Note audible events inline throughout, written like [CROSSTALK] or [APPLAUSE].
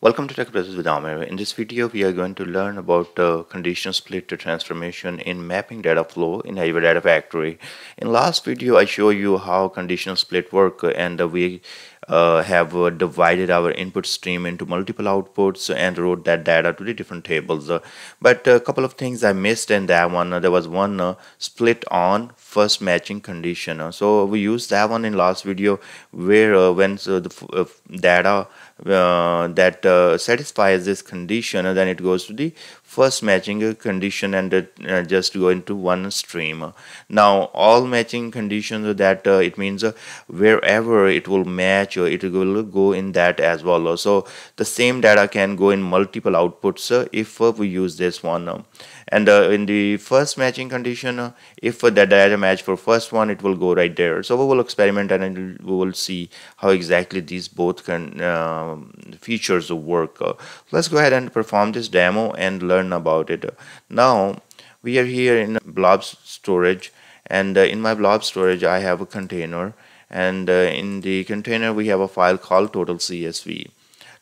Welcome to Tech Brothers with Aamir. In this video, we are going to learn about uh, condition split transformation in mapping data flow in Azure Data Factory. In last video, I show you how conditional split work and uh, we uh, have uh, divided our input stream into multiple outputs and wrote that data to the different tables. Uh, but a couple of things I missed in that one. there was one uh, split on first matching condition. so we used that one in last video where when the data uh, that uh, satisfies this condition and then it goes to the first matching condition and uh, just go into one stream. Now all matching conditions that uh, it means uh, wherever it will match it will go in that as well. So the same data can go in multiple outputs if we use this one and uh, in the first matching condition uh, if the data match for first one it will go right there. So we will experiment and we will see how exactly these both can uh, features work. Uh, let's go ahead and perform this demo and learn about it. Now we are here in blob storage. And uh, in my blob storage I have a container. And uh, in the container we have a file called total CSV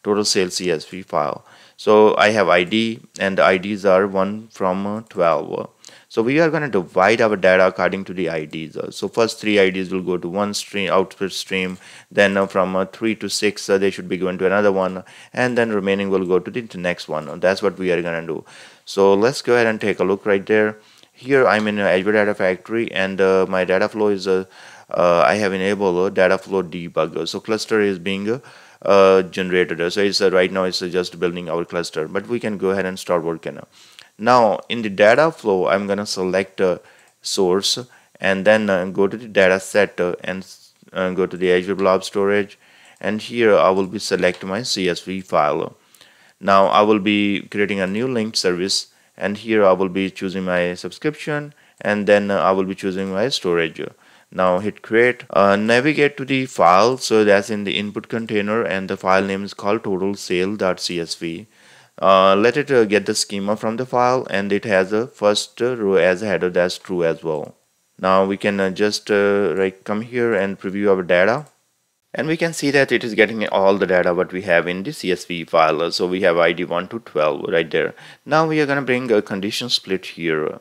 total sales CSV file. So I have ID and the IDs are 1 from uh, 12 so we are going to divide our data according to the IDs so first three IDs will go to one stream output stream then uh, from uh, 3 to 6 uh, they should be going to another one and then remaining will go to the next one. That's what we are going to do. So let's go ahead and take a look right there. Here I'm in Azure Data Factory and my data flow is uh, I have enabled data flow debugger so cluster is being uh, generated so it's uh, right now it's uh, just building our cluster but we can go ahead and start working now. In the data flow I'm gonna select a source and then uh, go to the data set and go to the Azure Blob Storage and here I will be select my CSV file. Now I will be creating a new linked service and here I will be choosing my subscription and then I will be choosing my storage now hit create. Uh, navigate to the file. So that's in the input container and the file name is called total sale.csv uh, let it uh, get the schema from the file and it has a first uh, row as a header that's true as well. Now we can uh, just uh, right come here and preview our data. And we can see that it is getting all the data what we have in the CSV file. So we have ID 1 to 12 right there. Now we are going to bring a condition split here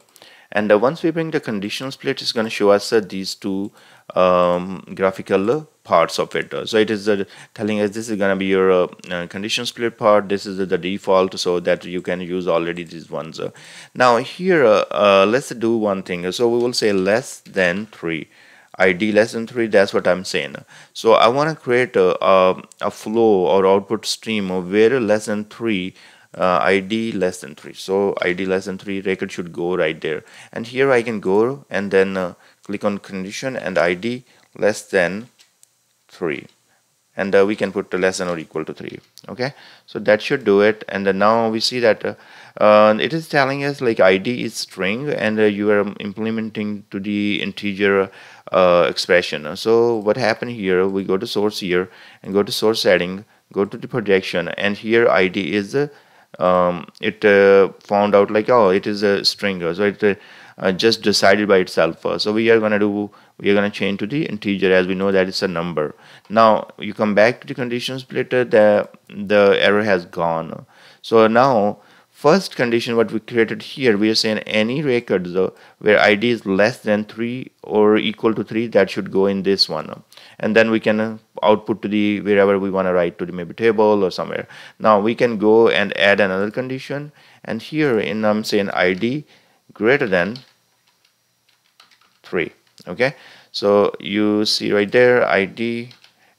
and uh, once we bring the conditional split it's going to show us uh, these two um, graphical parts of it. So it is uh, telling us this is going to be your uh, uh, condition split part. This is the default so that you can use already these ones now here uh, let's do one thing. So we will say less than 3 id less than 3 that's what i'm saying. So i want to create a, a, a, flow or output stream of where less than 3 uh, id less than 3 so id less than 3 record should go right there. And here I can go and then uh, click on condition and id less than 3 and uh, we can put less than or equal to 3 okay? So that should do it. And now we see that uh, uh, it is telling us like id is string and uh, you are implementing to the integer expression. So what happened here we go to source here and go to source setting go to the projection. And here id is um, it uh, found out like oh it is a string so it uh, uh just decided by itself so we are gonna do we are gonna change to the integer. As we know that it's a number. Now you come back to the condition splitter the the error has gone. So now first condition what we created here we are saying any record though, where id is less than 3 or equal to 3 that should go in this one. And then we can uh, output to the wherever we want to write to the maybe table or somewhere. Now we can go and add another condition. And here in I'm saying id greater than 3 okay? So you see right there id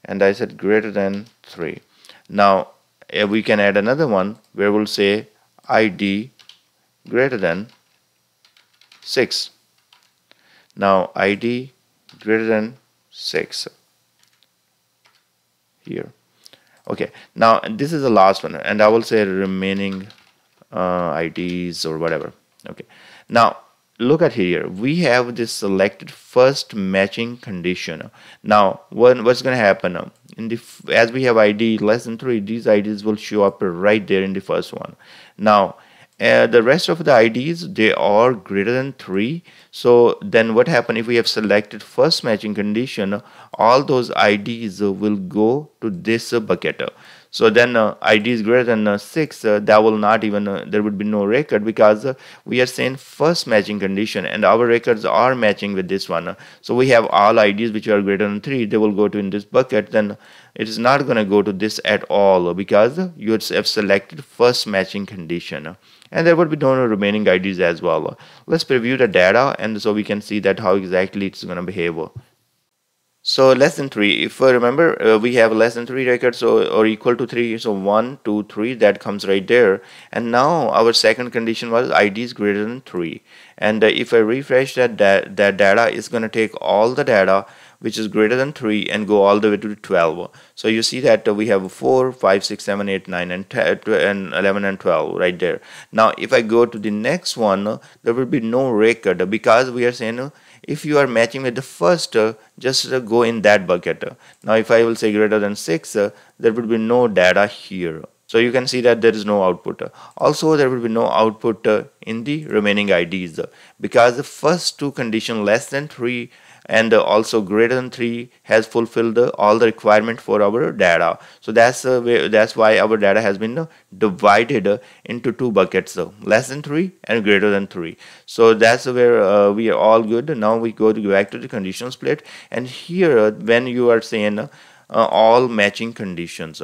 and I said greater than 3 now uh, we can add another one where we'll say id greater than 6 now id greater than 6 here. Okay now this is the last one and I will say remaining uh, IDs or whatever. Okay now look at here we have this selected first matching condition now what's going to happen in the as we have id less than 3 these IDs will show up right there in the first one. Now uh, the rest of the IDs they are greater than 3 so then what happen if we have selected first matching condition all those IDs will go to this bucket so then uh, id is greater than uh, 6 uh, that will not even there would be no record because we are saying first matching condition and our records are matching with this one so we have all ids which are greater than 3 they will go to in this bucket then it is not going to go to this at all because you have selected first matching condition and there would be no remaining IDs as well. Let's preview the data and so we can see that how exactly it's going to behave. So less than 3, if I remember uh, we have less than 3 records so, or equal to 3, so 1, 2, 3 that comes right there. And now our second condition was ID is greater than 3 and uh, if I refresh that, that, that data is going to take all the data which is greater than 3 and go all the way to 12 so you see that uh, we have 4 5 6 7 8 9 and, 10, and 11 and 12 right there. Now if I go to the next one uh, there will be no record because we are saying uh, if you are matching with the first uh, just uh, go in that bucket now if I will say greater than 6 uh, there would be no data here. So you can see that there is no output also there will be no output in the remaining IDs because the first two condition less than 3 and also greater than 3 has fulfilled all the requirement for our data. So that's uh, that's why our data has been uh, divided into two buckets so less than 3 and greater than 3 so that's where uh, we are all good. Now we go to go back to the condition split. And here when you are saying uh, all matching conditions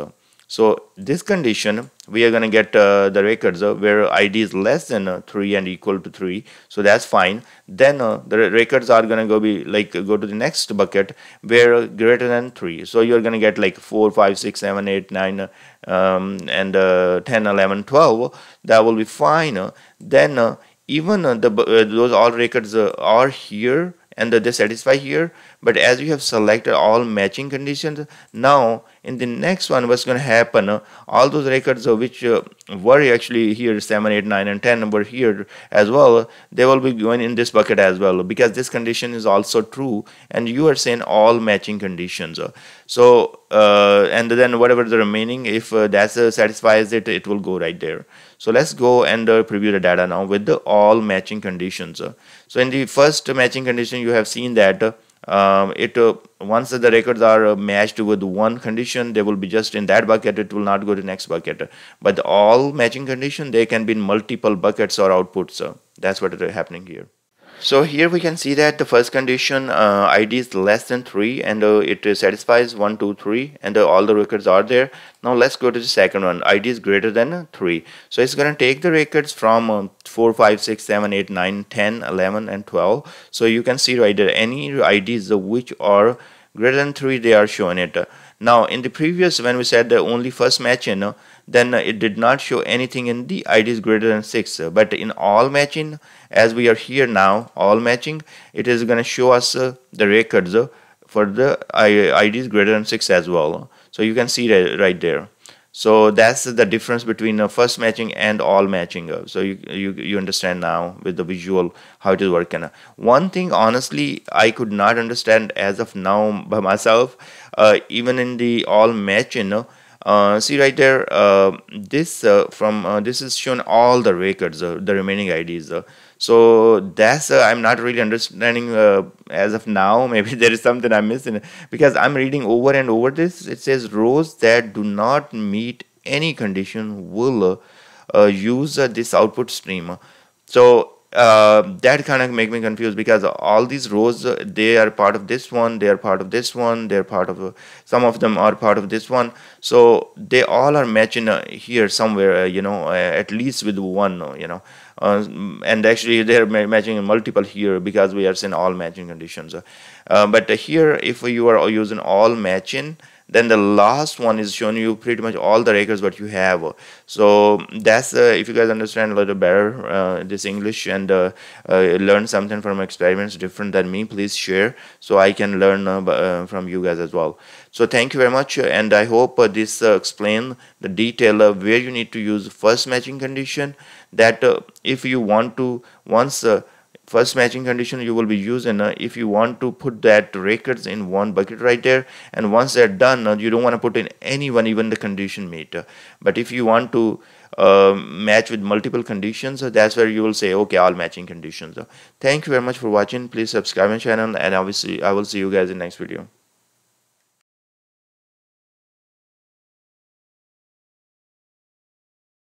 this condition, we are going to get uh, the records uh, where ID is less than uh, 3 and equal to 3. So that's fine. Then uh, the records are going to go be like go to the next bucket where greater than 3. So you're going to get like 4, 5, 6, 7, 8, 9, um, and uh, 10, 11, 12. That will be fine. Then uh, even the those all records are here and they satisfy here but as you have selected all matching conditions now in the next one what's going to happen uh, all those records uh, which uh, were actually here 7 8 9 and 10 were here as well they will be going in this bucket as well because this condition is also true and you are saying all matching conditions so uh, and then whatever the remaining if uh, that satisfies it it will go right there. So let's go and uh, preview the data now with the all matching conditions so in the first matching condition you have seen that um, it uh, once the records are uh, matched with one condition they will be just in that bucket it will not go to next bucket. But all matching condition they can be in multiple buckets or outputs so that's what is happening here so here we can see that the first condition uh, id is less than 3 and uh, it satisfies 1 2 3 and uh, all the records are there. Now let's go to the second one. Id is greater than 3 so it's going to take the records from um, 4 5 6 7 8 9 10 11 and 12 so you can see right there any ids which are greater than 3 they are showing it. Now in the previous when we said the only first match you know then it did not show anything in the IDs greater than 6 but in all matching as we are here now all matching it is going to show us uh, the records uh, for the IDs greater than 6 as well. So you can see that right there. So that's the difference between uh, first matching and all matching uh, so you, you you understand now with the visual how it is working. One thing honestly i could not understand as of now by myself uh, even in the all matching uh, see right there uh, this uh, from uh, this is shown all the records uh, the remaining IDs uh. so that's I'm not really understanding as of now [LAUGHS] maybe there is something I'm missing because I'm reading over and over this it says rows that do not meet any condition will use this output stream so uh, that kind of make me confused because all these rows uh, they are part of this one they are part of this one they're part of uh, some of them are part of this one. So they all are matching uh, here somewhere uh, you know uh, at least with one you know. And actually they're matching multiple here because we are seeing all matching conditions. But here if you are using all matching then the last one is showing you pretty much all the records what you have. So that's uh, if you guys understand a little better uh, this english and uh, uh learn something from experiments different than me please share so i can learn uh, uh, from you guys as well. So thank you very much and i hope this explain the detail of where you need to use first matching condition that if you want to once first matching condition you will be using uh, if you want to put that records in one bucket right there and once they're done uh, you don't want to put in anyone even the condition meter. But if you want to uh, match with multiple conditions uh, that's where you will say okay all matching conditions. Thank you very much for watching. Please subscribe my channel and obviously i will see you guys in next video